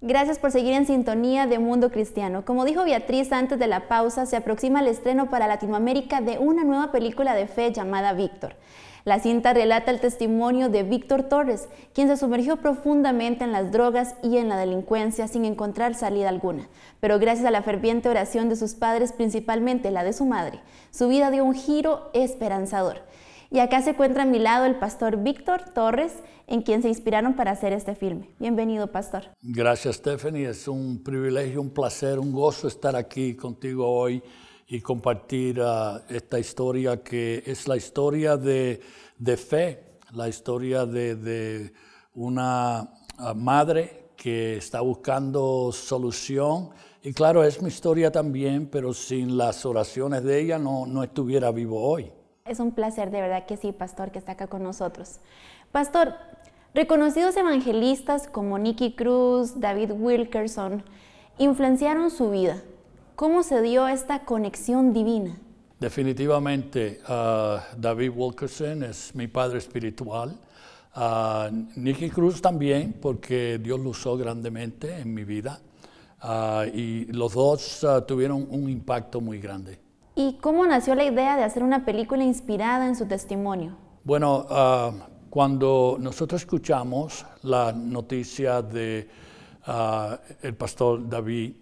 Gracias por seguir en sintonía de Mundo Cristiano. Como dijo Beatriz antes de la pausa, se aproxima el estreno para Latinoamérica de una nueva película de fe llamada Víctor. La cinta relata el testimonio de Víctor Torres, quien se sumergió profundamente en las drogas y en la delincuencia sin encontrar salida alguna. Pero gracias a la ferviente oración de sus padres, principalmente la de su madre, su vida dio un giro esperanzador. Y acá se encuentra a mi lado el pastor Víctor Torres, en quien se inspiraron para hacer este filme. Bienvenido, pastor. Gracias, Stephanie. Es un privilegio, un placer, un gozo estar aquí contigo hoy y compartir uh, esta historia que es la historia de, de fe, la historia de, de una uh, madre que está buscando solución. Y claro, es mi historia también, pero sin las oraciones de ella no, no estuviera vivo hoy. Es un placer, de verdad que sí, pastor, que está acá con nosotros. Pastor, reconocidos evangelistas como Nicky Cruz, David Wilkerson, influenciaron su vida. ¿Cómo se dio esta conexión divina? Definitivamente, uh, David Wilkerson es mi padre espiritual. Uh, Nicky Cruz también, porque Dios lo usó grandemente en mi vida. Uh, y los dos tuvieron un impacto muy grande. ¿Y cómo nació la idea de hacer una película inspirada en su testimonio? Bueno, uh, cuando nosotros escuchamos la noticia de uh, el pastor David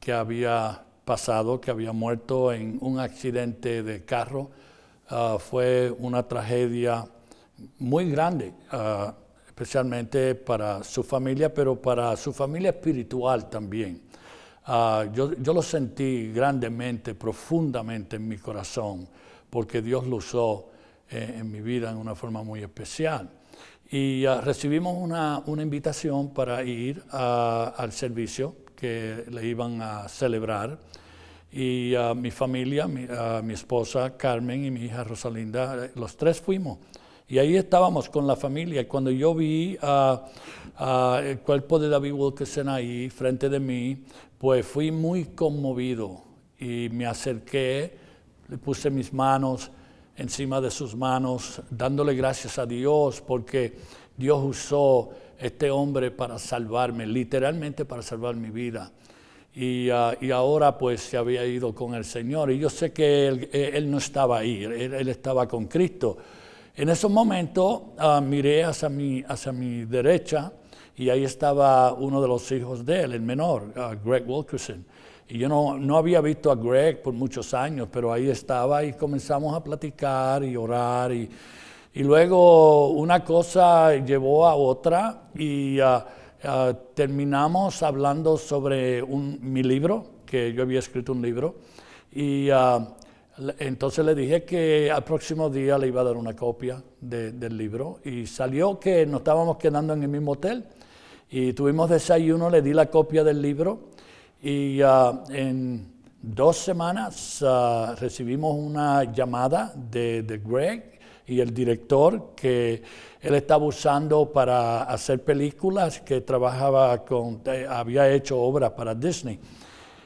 que había pasado, que había muerto en un accidente de carro, uh, fue una tragedia muy grande, especialmente para su familia, pero para su familia espiritual también. Uh, yo, yo, lo sentí grandemente, profundamente en mi corazón, porque Dios lo usó eh, en mi vida en una forma muy especial. Y uh, recibimos una, una, invitación para ir uh, al servicio que le iban a celebrar. Y mi familia, mi, mi, esposa Carmen y mi hija Rosalinda, los tres fuimos. Y ahí estábamos con la familia. Y cuando yo vi el cuerpo de David Wilkerson ahí frente de mí, pues fui muy conmovido y me acerqué, le puse mis manos encima de sus manos, dándole gracias a Dios porque Dios usó este hombre para salvarme, literalmente para salvar mi vida. Y, uh, y, ahora pues se había ido con el Señor. Y yo sé que él, él no estaba ahí, él, él, estaba con Cristo. En ese momento uh, miré hacia mi, hacia mi derecha y ahí estaba uno de los hijos de él, el menor, uh, Greg Wilkerson. Y yo no, no, había visto a Greg por muchos años, pero ahí estaba y comenzamos a platicar y orar. Y, y luego una cosa llevó a otra y uh, uh, terminamos hablando sobre un, mi libro, que yo había escrito un libro. Y uh, entonces le dije que al próximo día le iba a dar una copia de, del libro. Y salió que nos estábamos quedando en el mismo hotel. Y tuvimos desayuno, le di la copia del libro y uh, en dos semanas uh, recibimos una llamada de, de, Greg y el director que él estaba usando para hacer películas, que trabajaba con, eh, había hecho obras para Disney.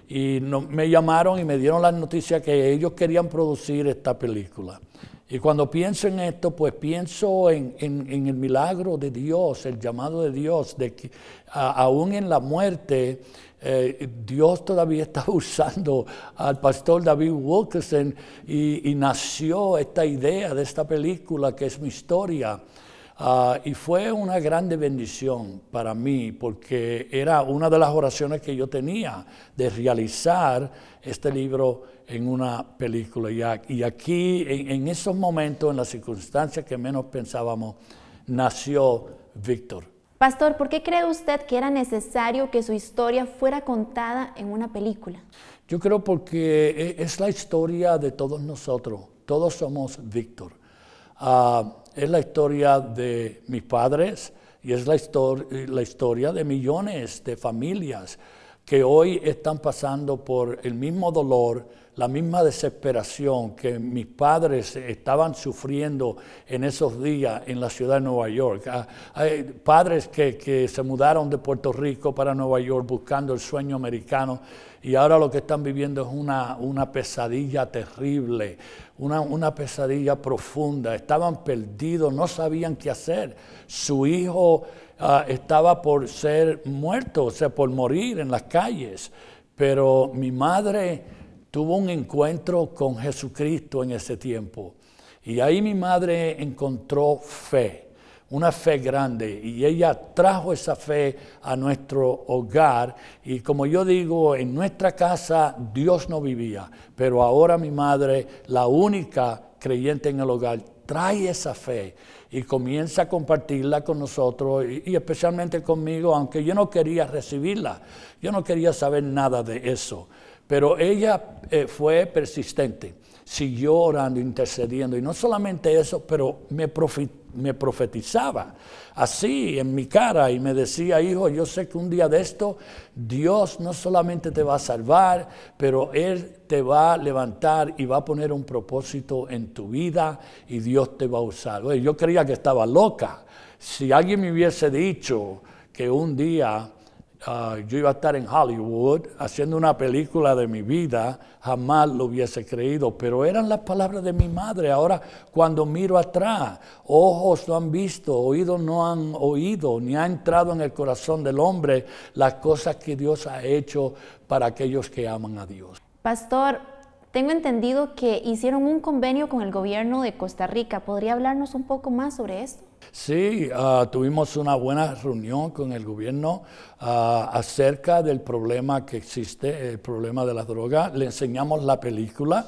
Y no, me llamaron y me dieron la noticia que ellos querían producir esta película. Y cuando pienso en esto, pues pienso en, en, el milagro de Dios, el llamado de Dios, de que aún en la muerte, eh, Dios todavía está usando al pastor David Wilkerson y, nació esta idea de esta película que es mi historia. Uh, y fue una grande bendición para mí porque era una de las oraciones que yo tenía de realizar este libro en una película. Y, aquí, en, en, esos momentos, en las circunstancias que menos pensábamos, nació Víctor. Pastor, ¿por qué cree usted que era necesario que su historia fuera contada en una película? Yo creo porque es la historia de todos nosotros. Todos somos Víctor. Uh, es la historia de mis padres y es la, la historia de millones de familias que hoy están pasando por el mismo dolor, la misma desesperación que mis padres estaban sufriendo en esos días en la ciudad de Nueva York. Ah, hay padres que, se mudaron de Puerto Rico para Nueva York buscando el sueño americano y ahora lo que están viviendo es una, una pesadilla terrible, una, una pesadilla profunda. Estaban perdidos, no sabían qué hacer. Su hijo ah, estaba por ser muerto, o sea, por morir en las calles. Pero mi madre tuvo un encuentro con Jesucristo en ese tiempo. Y ahí mi madre encontró fe, una fe grande. Y ella trajo esa fe a nuestro hogar. Y como yo digo, en nuestra casa Dios no vivía. Pero ahora mi madre, la única creyente en el hogar, trae esa fe y comienza a compartirla con nosotros y, especialmente conmigo, aunque yo no quería recibirla, yo no quería saber nada de eso, pero ella eh, fue persistente, siguió orando, intercediendo y no solamente eso, pero me profitó me profetizaba así en mi cara y me decía, hijo, yo sé que un día de esto Dios no solamente te va a salvar, pero Él te va a levantar y va a poner un propósito en tu vida y Dios te va a usar. yo creía que estaba loca. Si alguien me hubiese dicho que un día Ah, yo iba a estar en Hollywood haciendo una película de mi vida, jamás lo hubiese creído, pero eran las palabras de mi madre. Ahora, cuando miro atrás, ojos no han visto, oídos no han oído, ni ha entrado en el corazón del hombre las cosas que Dios ha hecho para aquellos que aman a Dios. Pastor, tengo entendido que hicieron un convenio con el gobierno de Costa Rica. ¿Podría hablarnos un poco más sobre esto? Sí, ah, tuvimos una buena reunión con el gobierno ah, acerca del problema que existe, el problema de la droga. Le enseñamos la película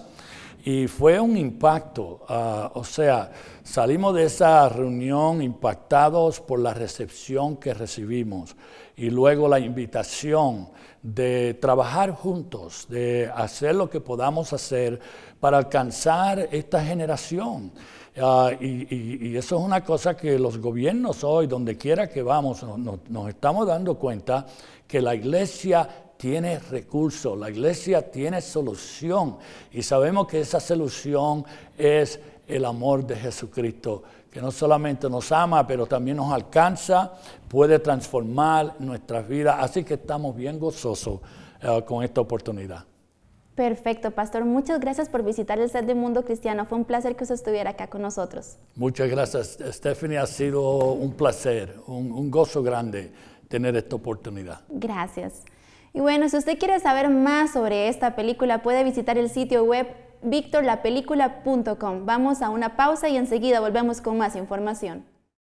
y fue un impacto. Ah, o sea, salimos de esa reunión impactados por la recepción que recibimos y luego la invitación de trabajar juntos, de hacer lo que podamos hacer para alcanzar esta generación. Ah, y, eso es una cosa que los gobiernos hoy, donde quiera que vamos, nos estamos dando cuenta que la iglesia tiene recursos, la iglesia tiene solución y sabemos que esa solución es el amor de Jesucristo, que no solamente nos ama, pero también nos alcanza, puede transformar nuestras vidas, así que estamos bien gozosos ah, con esta oportunidad. Perfecto, Pastor. Muchas gracias por visitar el set de Mundo Cristiano. Fue un placer que usted estuviera acá con nosotros. Muchas gracias, Stephanie. Ha sido un placer, un, gozo grande tener esta oportunidad. Gracias. Y bueno, si usted quiere saber más sobre esta película, puede visitar el sitio web victorlapelícula.com. Vamos a una pausa y enseguida volvemos con más información.